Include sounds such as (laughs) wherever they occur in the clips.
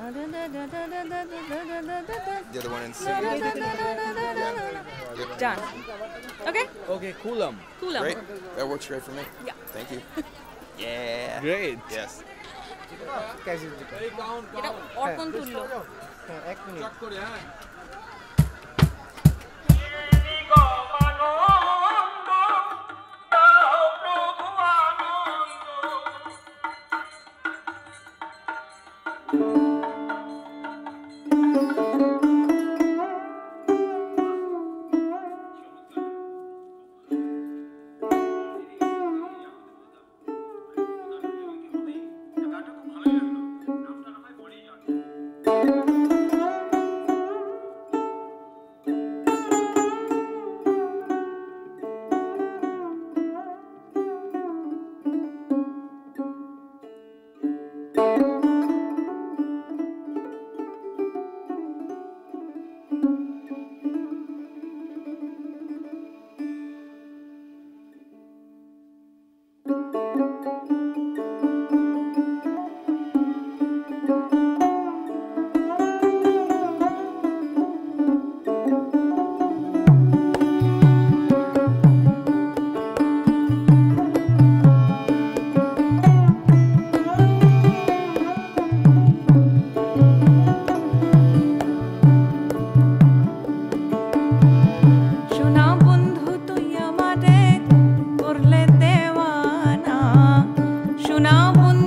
The other one in C. Done. Okay? Okay, Coolam. Cool. Great. That works great for me. Yeah. Thank you. (laughs) Yeah. Great. Yes. Cashier দিকে এটা অর্পণ তুললো হ্যাঁ এক minute Não, não.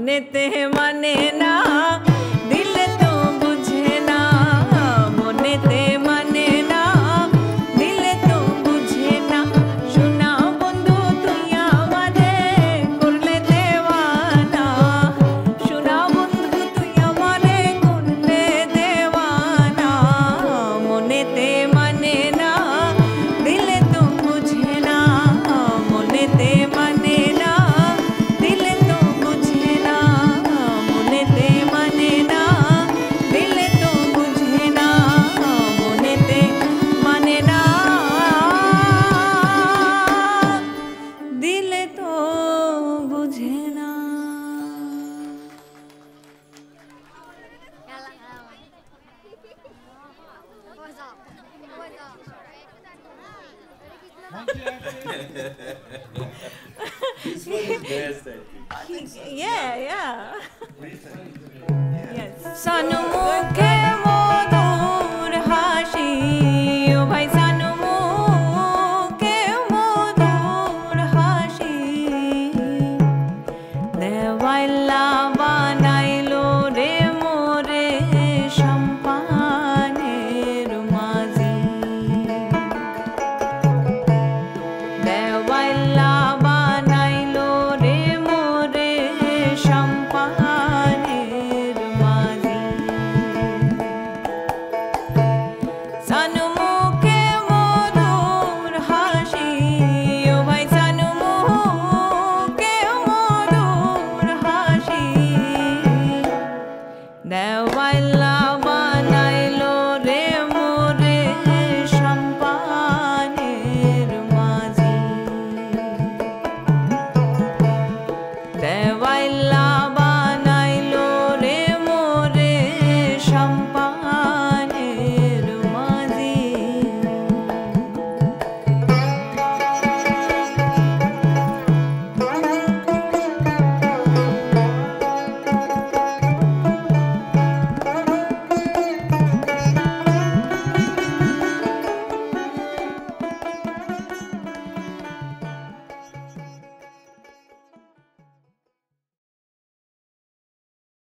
मने ते मने ना (laughs) yeah, yeah. Yes.